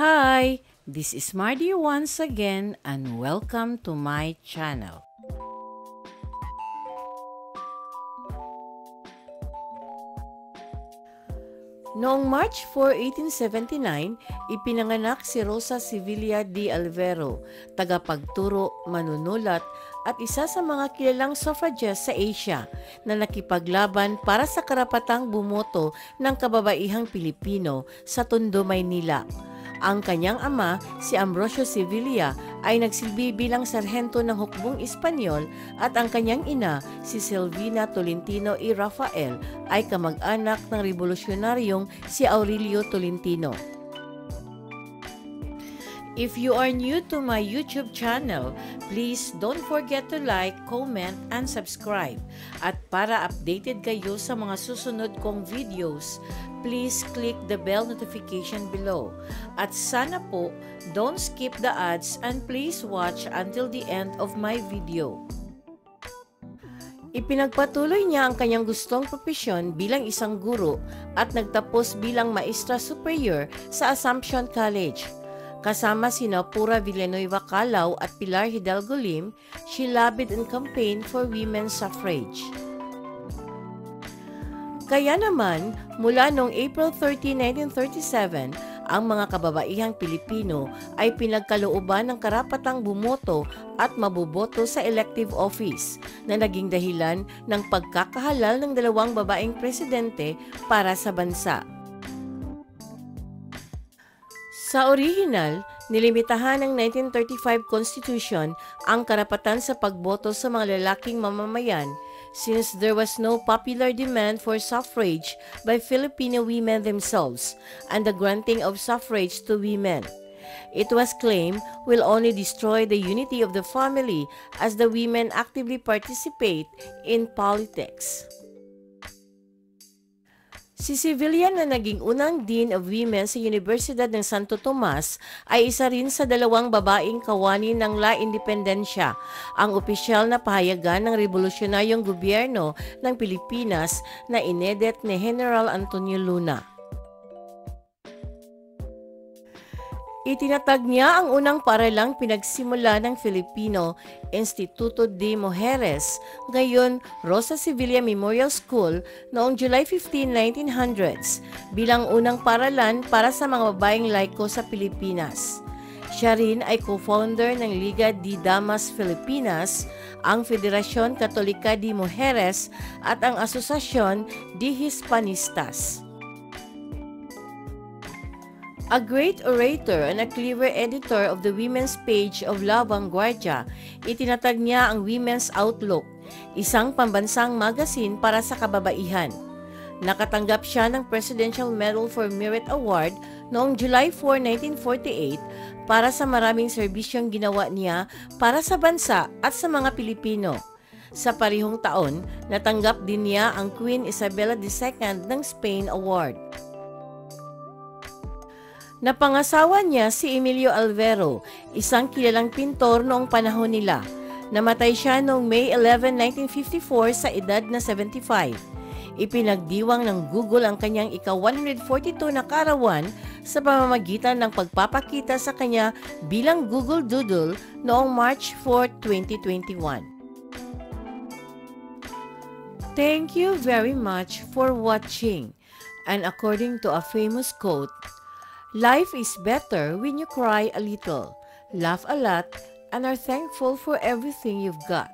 Hi, this is Mardy once again and welcome to my channel. Noong March 4, 1879, ipinanganak si Rosa Sevilla de Alvero, tagapagturo, manunulat at isa sa mga kilalang suffragist sa Asia na nakipaglaban para sa karapatang bumoto ng kababaihang Pilipino sa Tondo, Maynila. Ang kanyang ama, si Ambrosio Sevilla, ay nagsilbi bilang sarhento ng hukbong Espanyol at ang kanyang ina, si Silvina Tolentino y Rafael, ay kamag-anak ng revolusyonaryong si Aurelio Tolentino. If you are new to my YouTube channel, please don't forget to like, comment, and subscribe. At para updated kayo sa mga susunod kong videos, please click the bell notification below. At sana po, don't skip the ads and please watch until the end of my video. Ipinagpatuloy niya ang kanyang gustong propesyon bilang isang guro at nagtapos bilang maestra superior sa Assumption College. Kasama sina Pura Villanueva Calao at Pilar Hidalgo Lim, she lobbied and campaigned for women's suffrage. Kaya naman, mula noong April 30, 1937, ang mga kababaihang Pilipino ay pinagkalooban ng karapatang bumoto at mabuboto sa elective office na naging dahilan ng pagkakahalal ng dalawang babaeng presidente para sa bansa. Sa original, nilimitahan ng 1935 Constitution ang karapatan sa pagboto sa mga lalaking mamamayan since there was no popular demand for suffrage by Filipino women themselves and the granting of suffrage to women. It was claimed will only destroy the unity of the family as the women actively participate in politics. Si Sevilla na naging unang Dean of Women sa Universidad ng Santo Tomas ay isa rin sa dalawang babaeng kawani ng La Independencia, ang opisyal na pahayagan ng revolusyonaryong gobyerno ng Pilipinas na inedet ni General Antonio Luna. Itinatag niya ang unang paralang pinagsimula ng Filipino Instituto de Mujeres, ngayon Rosa Sevilla Memorial School noong July 15, 1900s bilang unang paralan para sa mga babaeng laiko sa Pilipinas. Siya rin ay co-founder ng Liga de Damas Filipinas, ang Federasyon Katolika de Mujeres at ang Asosasyon de Hispanistas. A great orator and a clever editor of the women's page of La Vanguardia, itinatag niya ang Women's Outlook, isang pambansang magazine para sa kababaihan. Nakatanggap siya ng Presidential Medal for Merit Award noong July 4, 1948 para sa maraming serbisyong ginawa niya para sa bansa at sa mga Pilipino. Sa parihong taon, natanggap din niya ang Queen Isabella II ng Spain Award. Napangasawa niya si Emilio Alvero, isang kilalang pintor noong panahon nila. Namatay siya noong May 11, 1954 sa edad na 75. Ipinagdiwang ng Google ang kanyang ika-142 na karawan sa pamamagitan ng pagpapakita sa kanya bilang Google Doodle noong March 4, 2021. Thank you very much for watching. And according to a famous quote, Life is better when you cry a little, laugh a lot, and are thankful for everything you've got.